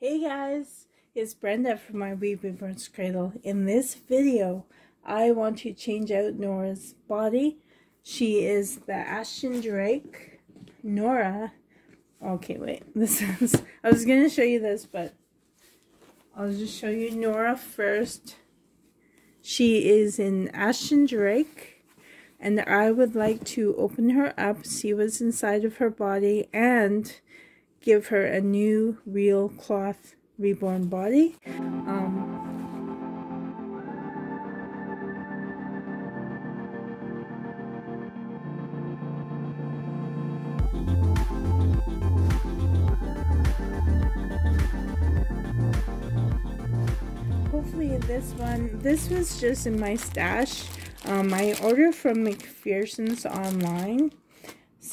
Hey guys, it's Brenda from my Wee Reborn's Cradle. In this video, I want to change out Nora's body. She is the Ashton Drake. Nora, okay wait, this is, I was going to show you this, but I'll just show you Nora first. She is in Ashton Drake, and I would like to open her up, see what's inside of her body, and give her a new real cloth reborn body. Um, hopefully this one, this was just in my stash. Um, I ordered from Macpherson's online.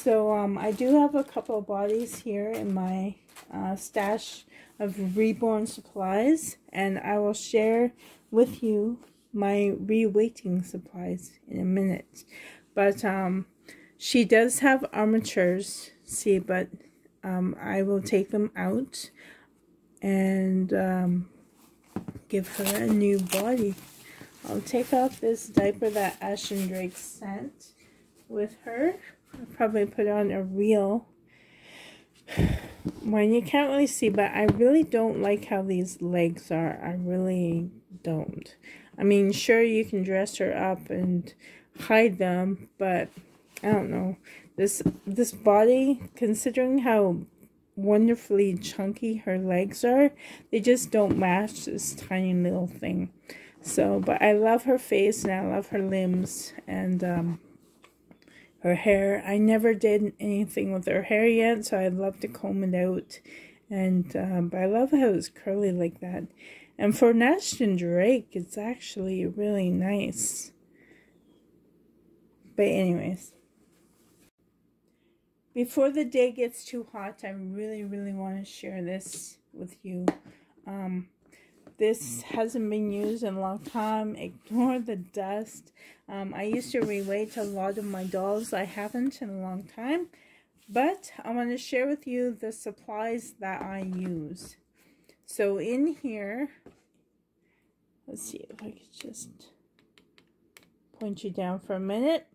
So um, I do have a couple of bodies here in my uh, stash of reborn supplies and I will share with you my reweighting supplies in a minute. But um, she does have armatures, see, but um, I will take them out and um, give her a new body. I'll take off this diaper that Ashton Drake sent with her. I'll probably put on a real one. You can't really see, but I really don't like how these legs are. I really don't. I mean, sure, you can dress her up and hide them, but I don't know. This this body, considering how wonderfully chunky her legs are, they just don't match this tiny little thing. So, but I love her face and I love her limbs and um, her hair. I never did anything with her hair yet, so I'd love to comb it out. And um, I love how it's curly like that. And for Ashton Drake, it's actually really nice. But anyways, before the day gets too hot, I really, really want to share this with you. Um, this hasn't been used in a long time. Ignore the dust. Um, I used to reweight a lot of my dolls. I haven't in a long time. But I want to share with you the supplies that I use. So in here, let's see if I could just point you down for a minute.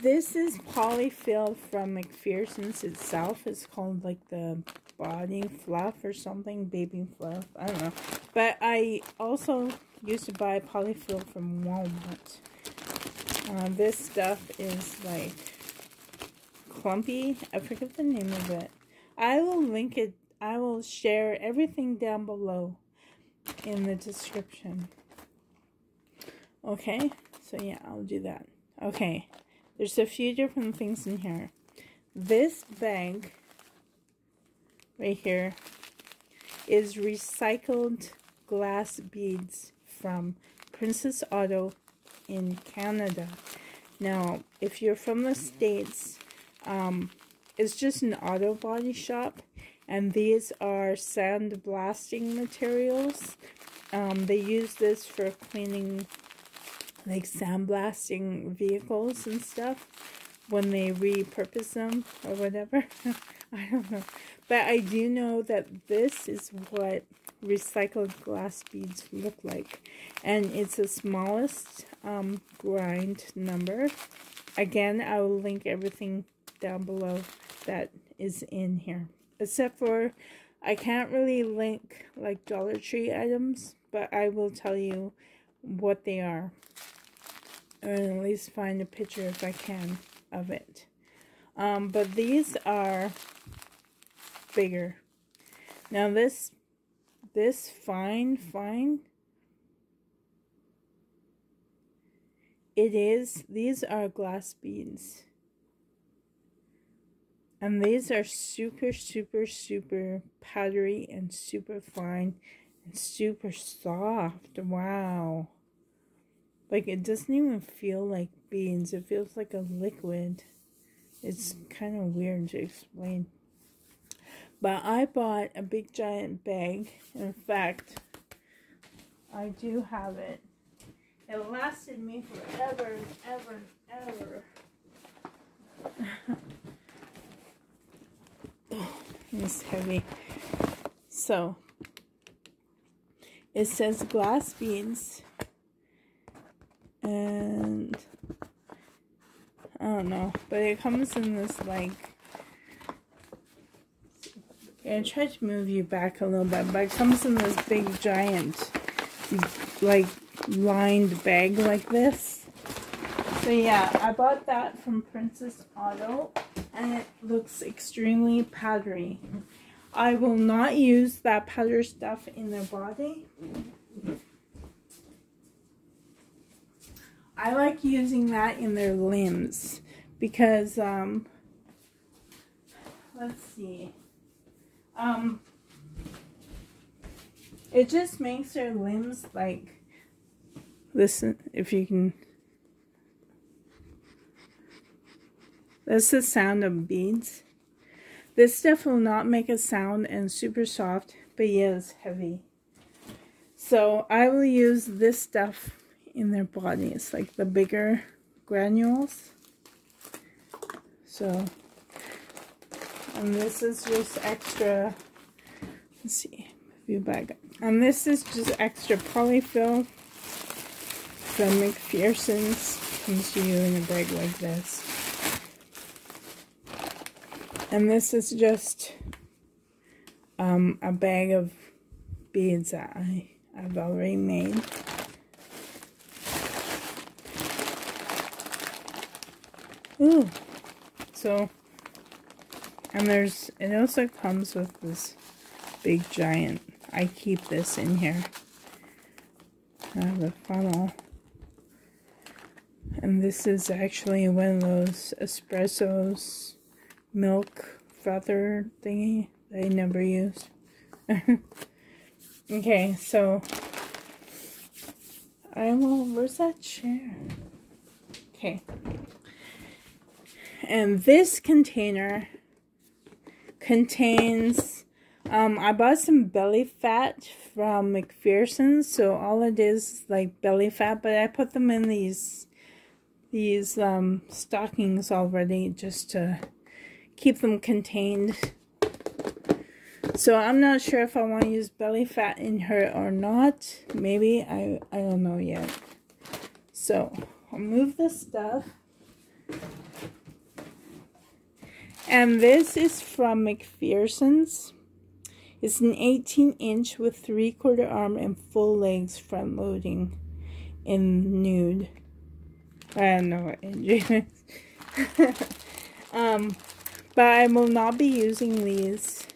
This is polyfill from Macpherson's itself. It's called like the body fluff or something, baby fluff. I don't know. But I also used to buy polyfill from Walmart. Uh, this stuff is like clumpy. I forget the name of it. I will link it. I will share everything down below in the description. Okay, so yeah, I'll do that. Okay, there's a few different things in here. This bag right here is recycled glass beads from Princess Auto in Canada. Now, if you're from the States, um, it's just an auto body shop, and these are sandblasting materials. Um, they use this for cleaning, like sandblasting vehicles and stuff when they repurpose them or whatever. I don't know. But I do know that this is what recycled glass beads look like. And it's the smallest um, grind number. Again, I will link everything down below that is in here. Except for, I can't really link like Dollar Tree items, but I will tell you what they are. Or at least find a picture if I can of it. Um, but these are bigger. Now this, this fine, fine, it is, these are glass beads. And these are super, super, super powdery and super fine and super soft. Wow. Like, it doesn't even feel like beans. It feels like a liquid. It's kind of weird to explain. But I bought a big giant bag. In fact, I do have it. It lasted me forever, and ever, and ever. it's heavy. So, it says glass beads. And I don't know, but it comes in this like. I tried to move you back a little bit, but it comes in this big giant, like lined bag like this. So yeah, I bought that from Princess Auto, and it looks extremely powdery. I will not use that powder stuff in their body. I like using that in their limbs because, um, let's see, um, it just makes their limbs like, listen, if you can, that's the sound of beads. This stuff will not make a sound and super soft, but yes, heavy. So I will use this stuff in their bodies, like the bigger granules. So, and this is just extra, let's see, view bag. And this is just extra polyfill from Macpherson's. Comes to you in a bag like this. And this is just um, a bag of beads that I, I've already made. Ooh. So, and there's, it also comes with this big giant, I keep this in here. I have a funnel. And this is actually one of those espressos milk feather thingy that I never use. okay, so I will, where's that chair? Okay. And this container contains, um, I bought some belly fat from Macpherson's. So all it is like belly fat, but I put them in these, these, um, stockings already just to keep them contained. So I'm not sure if I want to use belly fat in her or not. Maybe, I, I don't know yet. So, I'll move the stuff. And this is from Macpherson's. It's an 18 inch with 3 quarter arm and full legs front loading in nude. I don't know what injury um, but I will not be using these.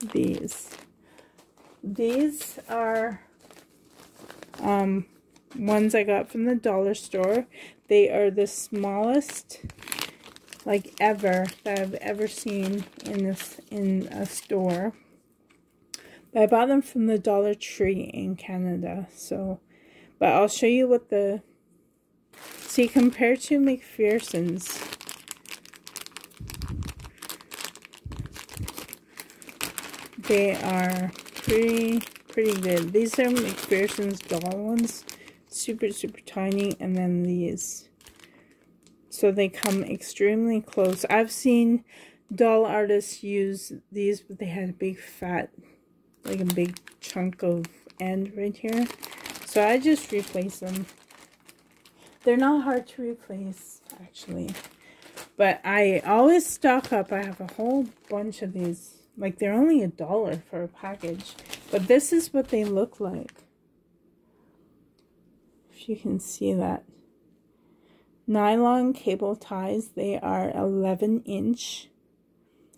These. These are um, ones I got from the dollar store. They are the smallest like ever that I've ever seen in this in a store. But I bought them from the Dollar Tree in Canada. So, but I'll show you what the see compared to Macpherson's. They are pretty pretty good. These are Macpherson's doll ones. Super, super tiny. And then these so they come extremely close. I've seen doll artists use these, but they had a big fat, like a big chunk of end right here. So I just replace them. They're not hard to replace, actually. But I always stock up. I have a whole bunch of these. Like, they're only a dollar for a package. But this is what they look like. If you can see that. Nylon cable ties, they are 11 inch.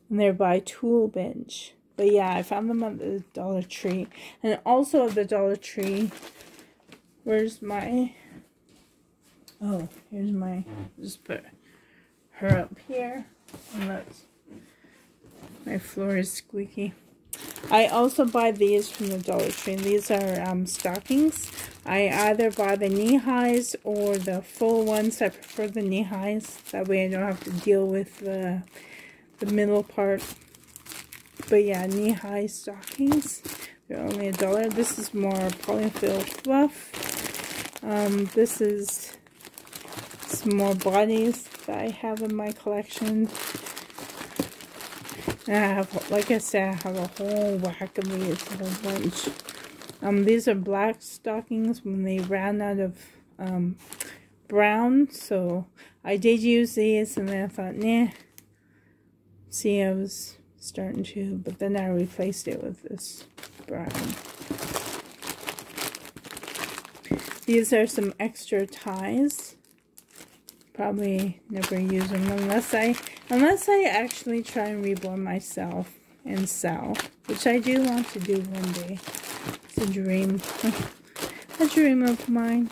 And they're by Tool Bench. But yeah, I found them at the Dollar Tree. And also at the Dollar Tree, where's my... Oh, here's my... Just put her up here. And that's... My floor is squeaky. I also buy these from the Dollar Tree. These are um, stockings. I either buy the knee highs or the full ones. I prefer the knee highs. That way I don't have to deal with the, the middle part. But yeah, knee high stockings. They're only a dollar. This is more polyfill fluff. Um, this is some more bodies that I have in my collection. I have, like I said, I have a whole whack of these, whole bunch. Um, these are black stockings when they ran out of um, brown. So I did use these and then I thought, nah. See, I was starting to, but then I replaced it with this brown. These are some extra ties. Probably never use them unless I, unless I actually try and reborn myself and sell, which I do want to do one day. It's a dream, a dream of mine.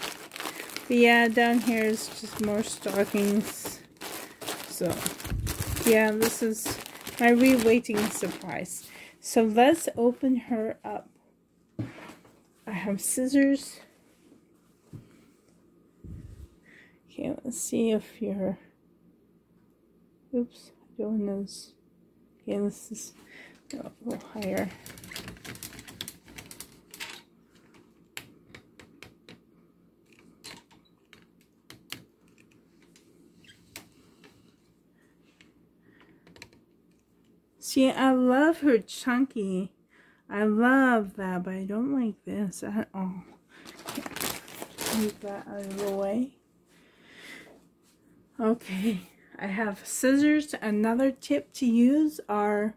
But yeah, down here is just more stockings. So, yeah, this is my re-weighting surprise. So let's open her up. I have scissors. Okay, let's see if you're... Oops, I don't know. Okay, this is a little higher. See, I love her chunky. I love that, but I don't like this at all. Move that out of the way. Okay, I have scissors. Another tip to use are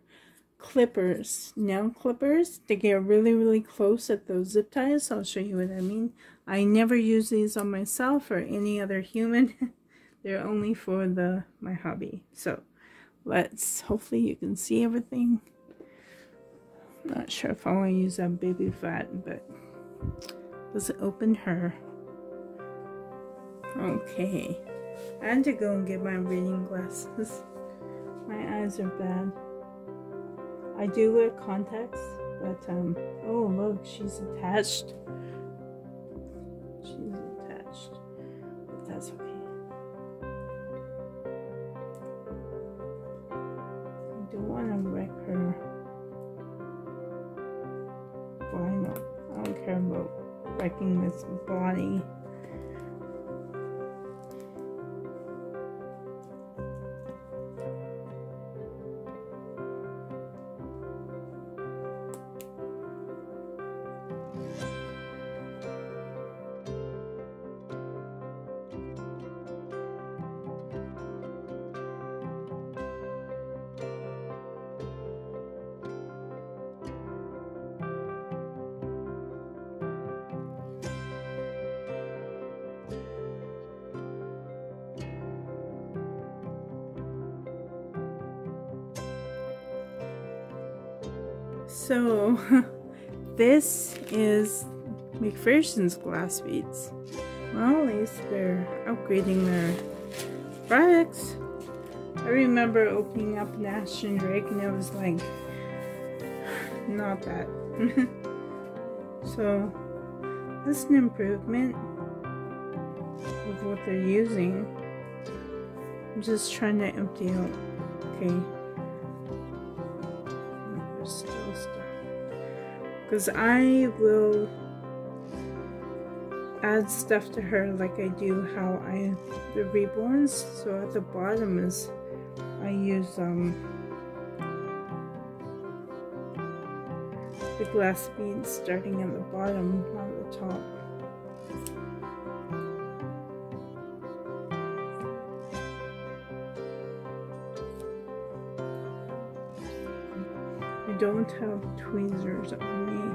clippers, nail clippers. They get really, really close at those zip ties. I'll show you what I mean. I never use these on myself or any other human. They're only for the my hobby. So let's hopefully you can see everything not sure if I want to use that baby fat but let's open her okay I had to go and get my reading glasses. My eyes are bad. I do wear contacts but um oh look she's attached. She's attached but that's okay. I don't want to wreck her. Vinyl. I don't care about wrecking this body. Macpherson's glass beads. Well, at least they're upgrading their products. I remember opening up an Ashton Drake and it was like, not that. so, that's an improvement of what they're using. I'm just trying to empty out. Okay. because I will add stuff to her like I do how I the reborns so at the bottom is I use um the glass beads starting at the bottom not the top I don't have tweezers on me.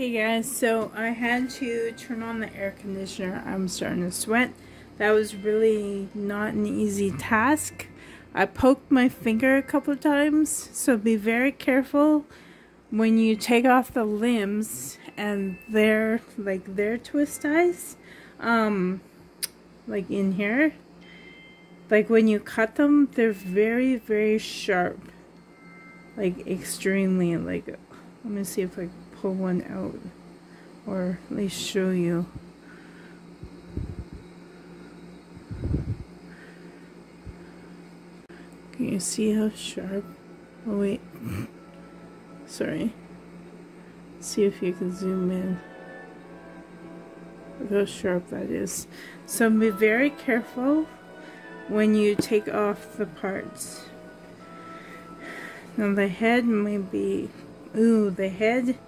Okay guys, so I had to turn on the air conditioner. I'm starting to sweat. That was really not an easy task. I poked my finger a couple of times, so be very careful when you take off the limbs and their like their twist ties. Um like in here. Like when you cut them, they're very, very sharp. Like extremely like let me see if I pull one out or at least show you. Can you see how sharp? Oh wait. Sorry. See if you can zoom in. Look how sharp that is. So be very careful when you take off the parts. Now the head may be, ooh, the head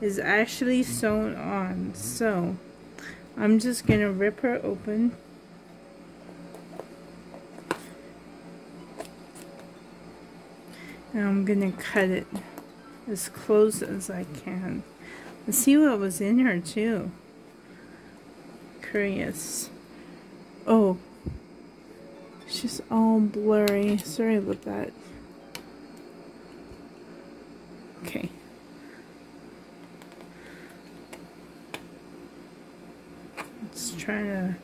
is actually sewn on. So I'm just going to rip her open. And I'm going to cut it as close as I can. Let's see what was in her too. Curious. Oh, she's all blurry. Sorry about that. Okay. Let's try to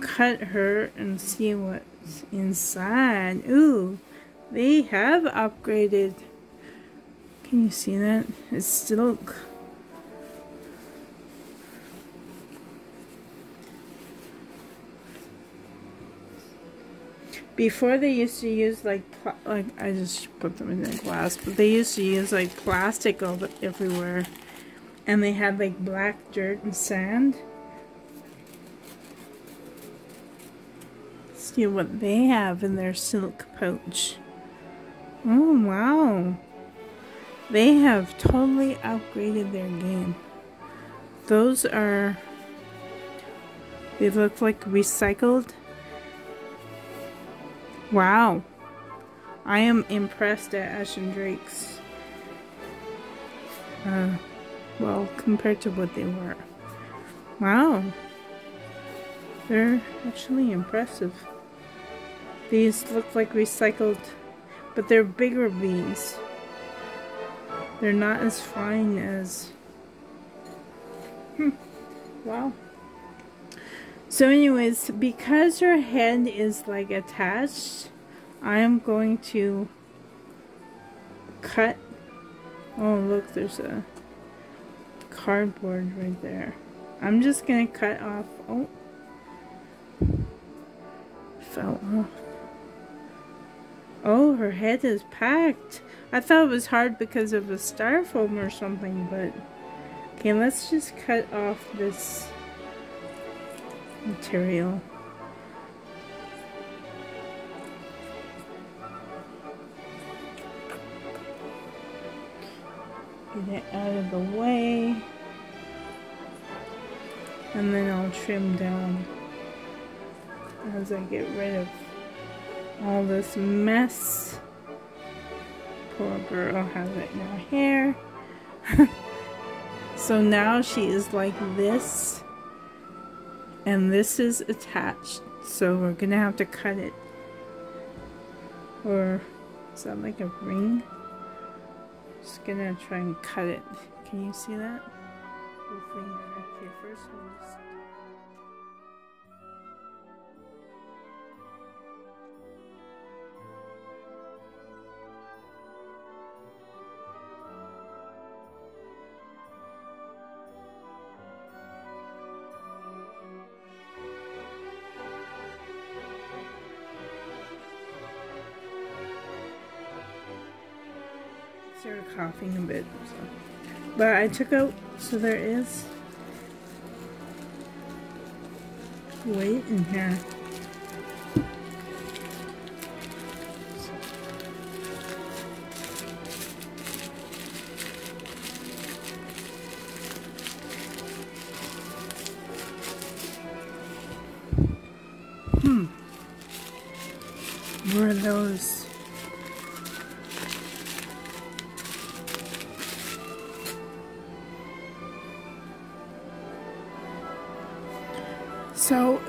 cut her and see what's inside. Ooh, they have upgraded. Can you see that? It's silk. Before they used to use like like I just put them in the glass, but they used to use like plastic over everywhere, and they had like black dirt and sand. See what they have in their silk pouch. Oh wow! They have totally upgraded their game. Those are. They look like recycled Wow. I am impressed at Ashton Drake's. Uh, well, compared to what they were. Wow. They're actually impressive. These look like recycled, but they're bigger beans. They're not as fine as... Hmm. Wow. So anyways, because her head is like attached, I am going to cut. Oh look, there's a cardboard right there. I'm just gonna cut off. Oh, fell off. Oh, her head is packed. I thought it was hard because of a styrofoam or something, but okay, let's just cut off this material. Get it out of the way. And then I'll trim down as I get rid of all this mess. Poor girl has it in her hair. so now she is like this and this is attached so we're gonna have to cut it or is that like a ring just gonna try and cut it. Can you see that? Okay first started So. But I took out, so there is weight in here. Hmm. Where are those?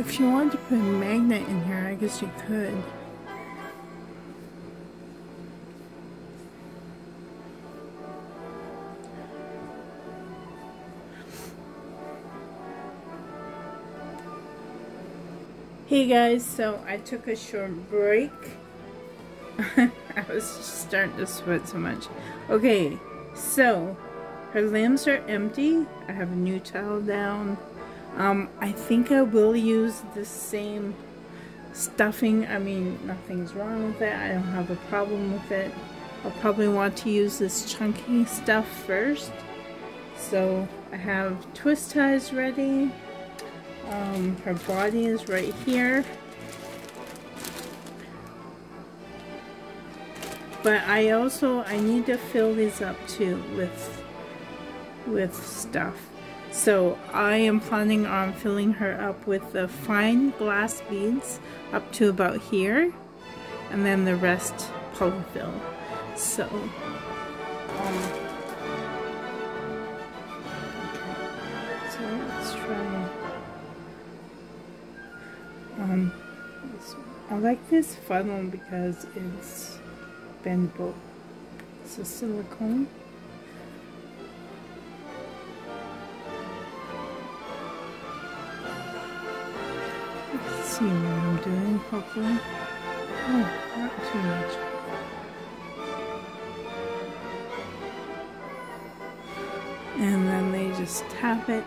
If you wanted to put a magnet in here, I guess you could. Hey guys, so I took a short break. I was starting to sweat so much. Okay, so her limbs are empty. I have a new towel down. Um, I think I will use the same stuffing. I mean, nothing's wrong with it. I don't have a problem with it. I'll probably want to use this chunky stuff first. So I have twist ties ready. Um, her body is right here. But I also, I need to fill these up too with, with stuff. So I am planning on filling her up with the fine glass beads up to about here. And then the rest polyfill. So, um, Um, I like this funnel because it's bendable. It's a silicone. See what I'm doing, hopefully. Oh, not too much. And then they just tap it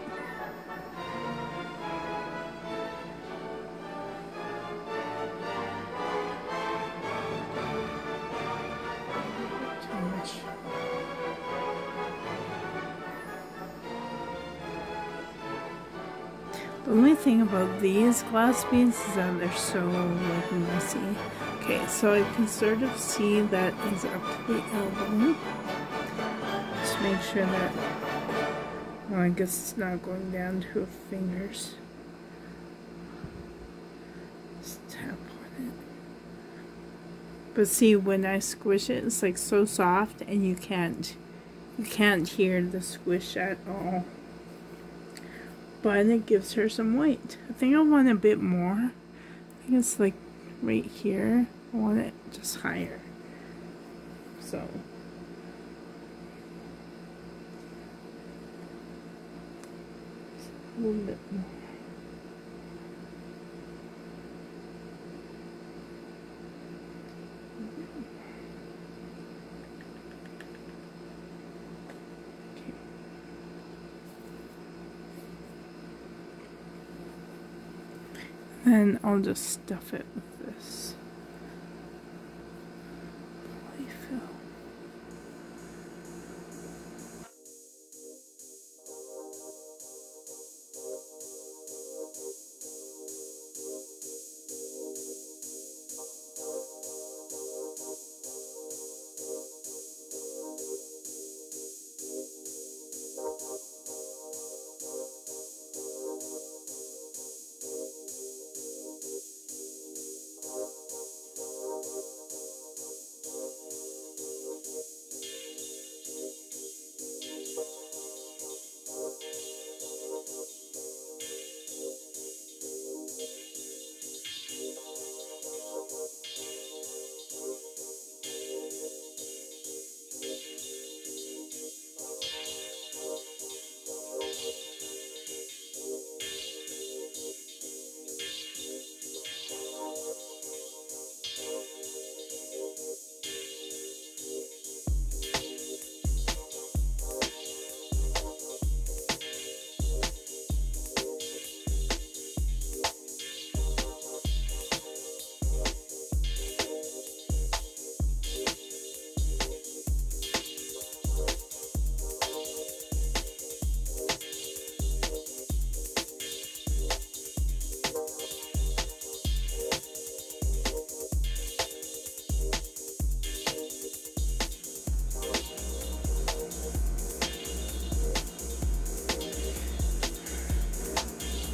about these glass beads that they're so like messy. Okay, so I can sort of see that is up to the elbow. Just make sure that, well I guess it's not going down to her fingers. Just tap on it. But see, when I squish it, it's like so soft and you can't, you can't hear the squish at all but it gives her some weight. I think I want a bit more. I think it's like right here. I want it just higher. So. A little bit more. And I'll just stuff it. with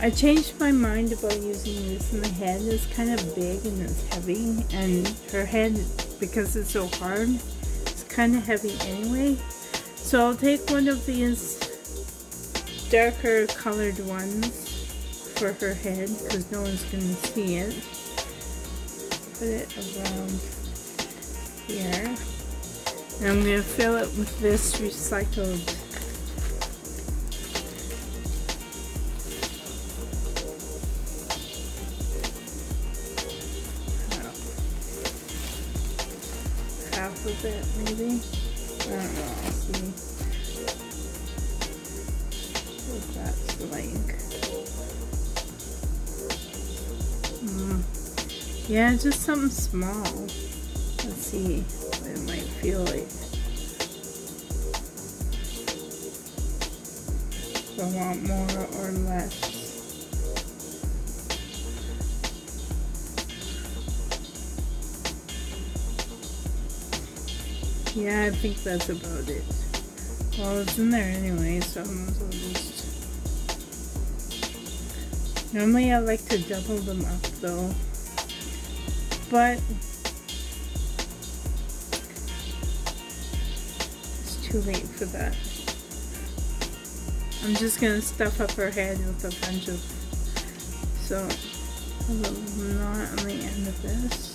I changed my mind about using this in the head. It's kind of big and it's heavy and her head, because it's so hard, it's kind of heavy anyway. So I'll take one of these darker colored ones for her head because no one's going to see it. Put it around here. And I'm going to fill it with this recycled Yeah, just something small. Let's see what it might feel like. Do I want more or less? Yeah, I think that's about it. Well, it's in there anyway, so I might as well just... Normally I like to double them up though. But... It's too late for that. I'm just gonna stuff up her head with a bunch of... So, knot on the end of this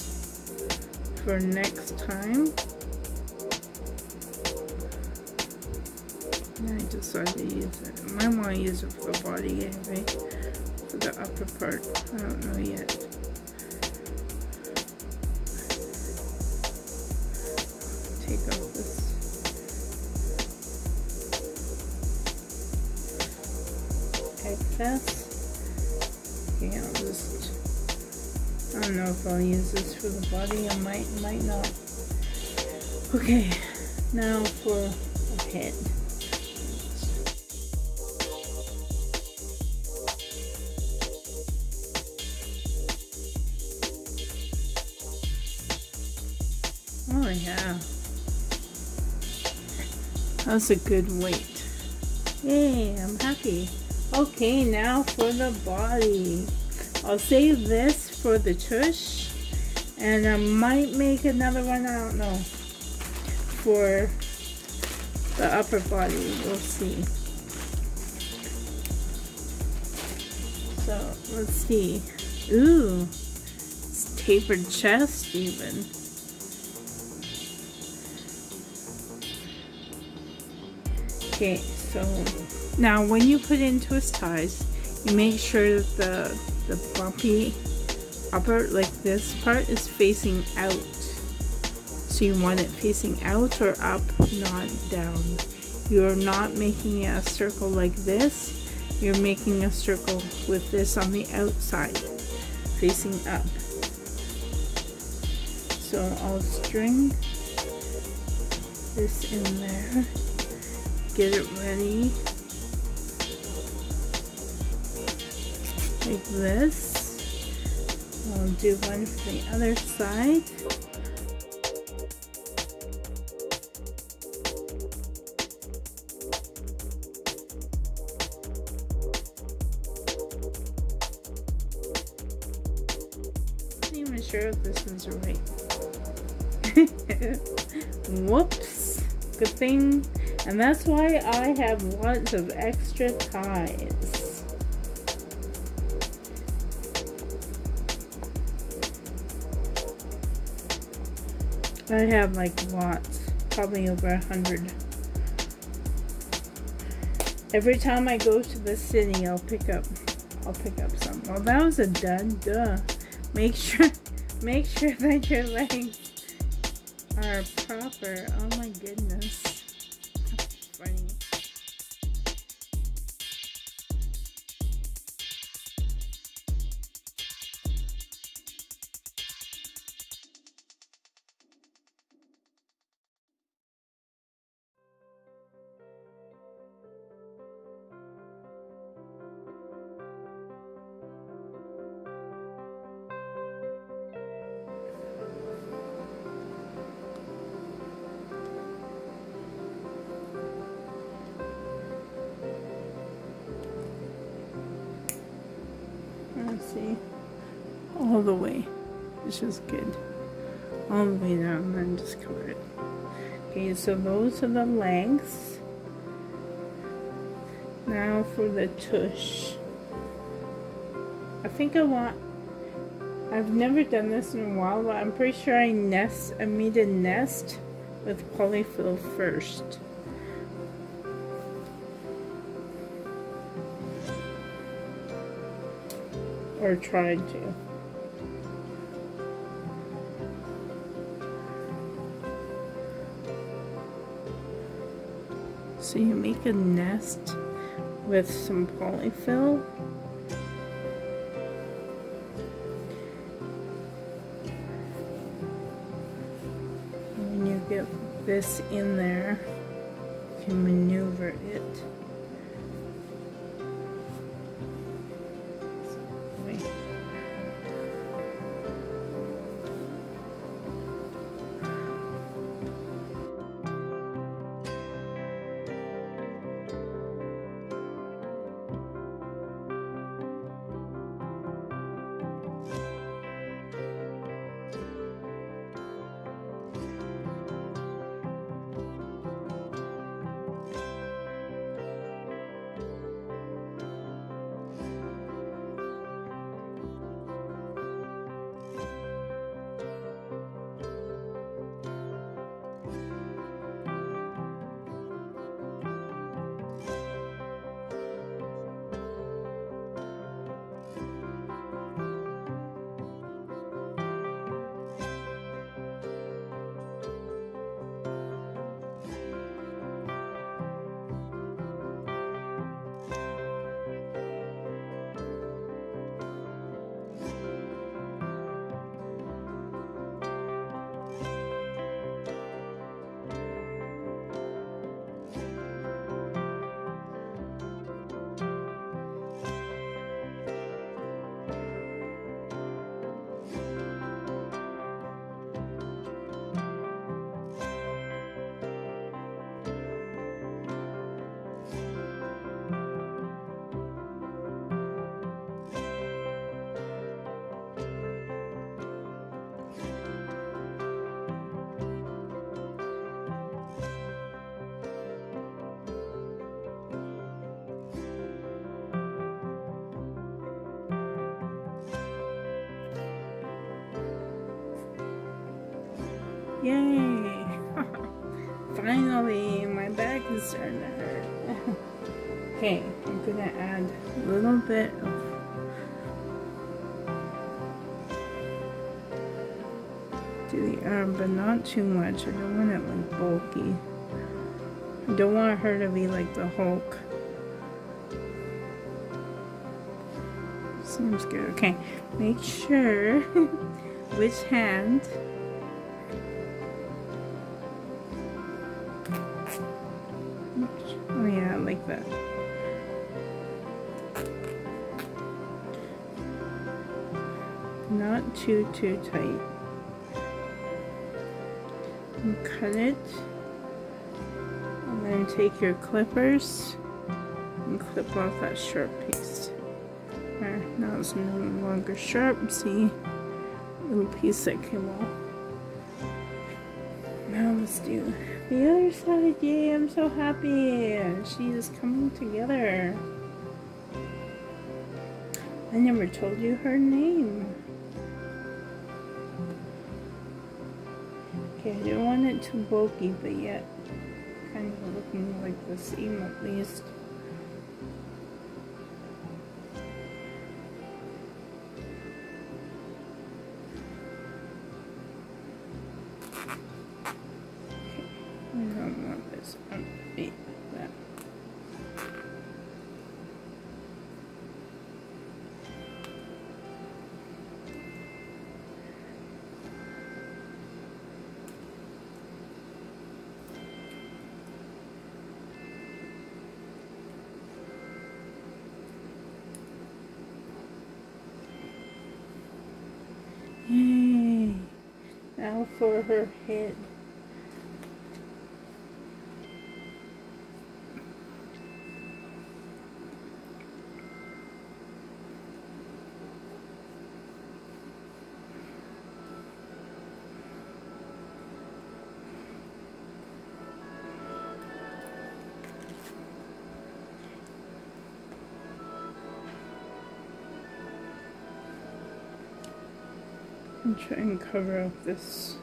for next time. I decided to use it. I might want to use it for the body anyway. For the upper part. I don't know yet. Excess. Okay, I'll just... I don't know if I'll use this for the body. I might, might not. Okay, now for a head. Oh yeah. That's a good weight. Yay, I'm happy. Okay, now for the body. I'll save this for the tush. And I might make another one, I don't know. For the upper body, we'll see. So, let's see. Ooh, it's tapered chest even. Okay, so now when you put in twist ties, you make sure that the, the bumpy upper, like this part, is facing out. So you want it facing out or up, not down. You're not making a circle like this. You're making a circle with this on the outside, facing up. So I'll string this in there get it ready like this. I'll do one for the other side. Not even sure if this is right. Whoops. Good thing and that's why I have lots of extra ties. I have like lots, probably over a hundred. Every time I go to the city, I'll pick up, I'll pick up some. Well, that was a done, duh. Make sure, make sure that your legs are proper. Oh my goodness. It's just good all the way down and then just cover it okay so those are the lengths now for the tush I think I want, I've never done this in a while, but I'm pretty sure I nest, I made a nest with polyfill first. Or tried to. So you make a nest with some polyfill. And you get this in there, you can maneuver it. My back is starting to hurt. okay, I'm gonna add a little bit of to the arm, but not too much. I don't want it like bulky. I don't want her to be like the Hulk. Seems good. Okay, make sure which hand Oh yeah, like that. Not too, too tight. And cut it. And then take your clippers and clip off that sharp piece. There, now it's no longer sharp. See, little piece that came off. Do the other side. Yay, I'm so happy. She is coming together. I never told you her name. Okay, I don't want it too bulky, but yet kind of looking like the seam at least. For her head. Try and cover up this.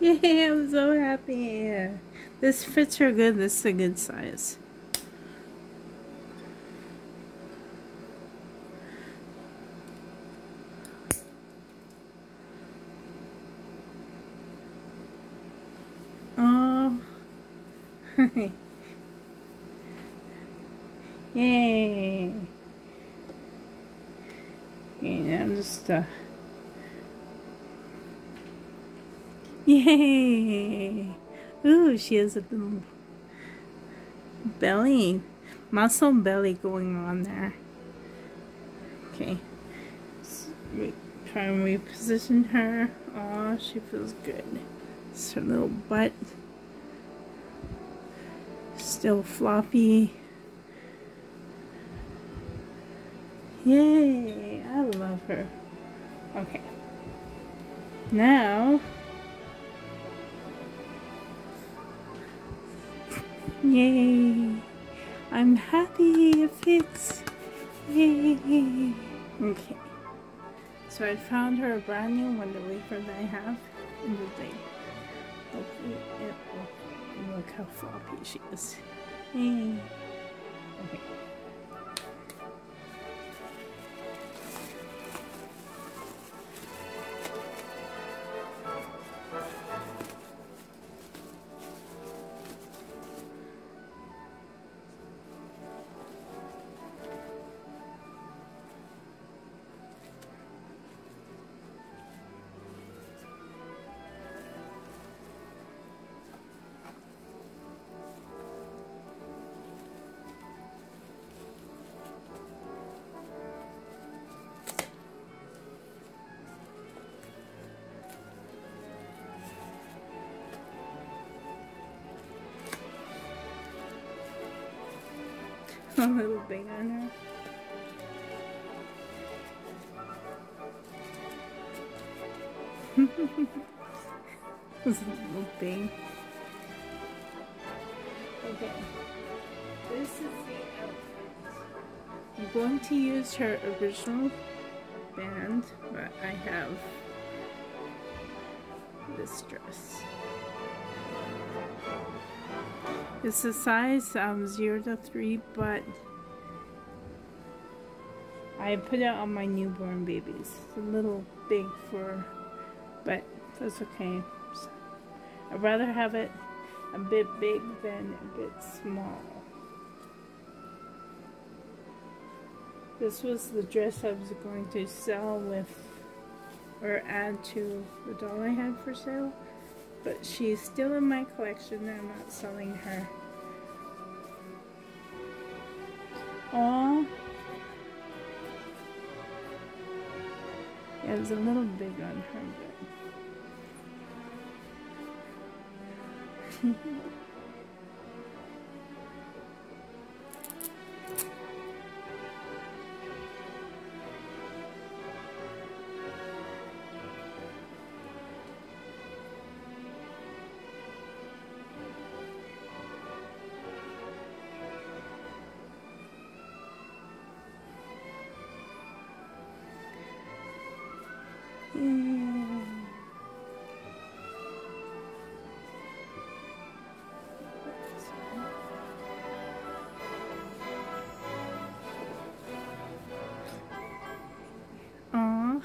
Yay, I'm so happy. This fits her good. This is a good size. Oh. Yay. Okay, Yay! Ooh, she has a little belly, muscle belly going on there. Okay, try and reposition her. Oh, she feels good. It's her little butt. Still floppy. Yay! I love her. Okay. Now, Yay! I'm happy it fits. Yay! Okay. So I found her a brand new Wonder Wafer that I have in the thing. Hopefully it will look how floppy she is. Yay! Okay. a little big on her. this is a little big. Okay. This is the outfit. I'm going to use her original band, but I have this dress. It's a size um, 0 to 3, but I put it on my newborn babies. It's a little big for, but that's okay. So I'd rather have it a bit big than a bit small. This was the dress I was going to sell with, or add to the doll I had for sale. But she's still in my collection. I'm not selling her. Aww. Yeah, it was a little big on her, but...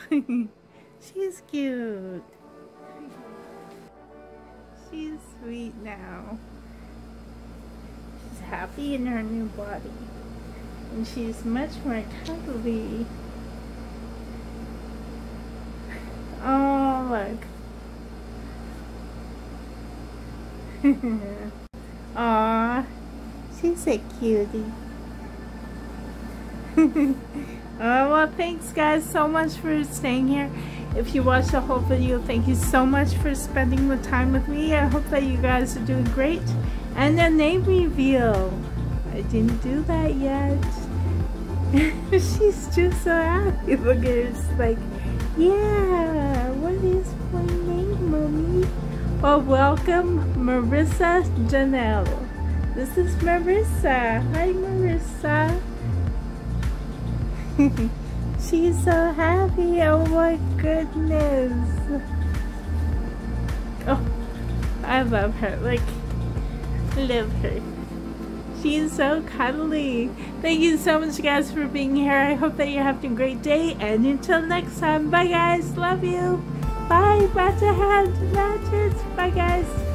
She's cute. She's sweet now. She's happy in her new body. And she's much more cuddly. Oh, look. Aw, she's a cutie. Oh, well, thanks guys so much for staying here. If you watched the whole video, thank you so much for spending the time with me. I hope that you guys are doing great. And the name reveal. I didn't do that yet. She's just so happy. Look at her. Like, yeah, what is my name, mommy? Well, welcome, Marissa Janelle. This is Marissa. Hi, Marissa. She's so happy. Oh my goodness. Oh, I love her. Like, love her. She's so cuddly. Thank you so much, guys, for being here. I hope that you're having a great day. And until next time, bye, guys. Love you. Bye. Batch ahead. Batches. Bye, guys.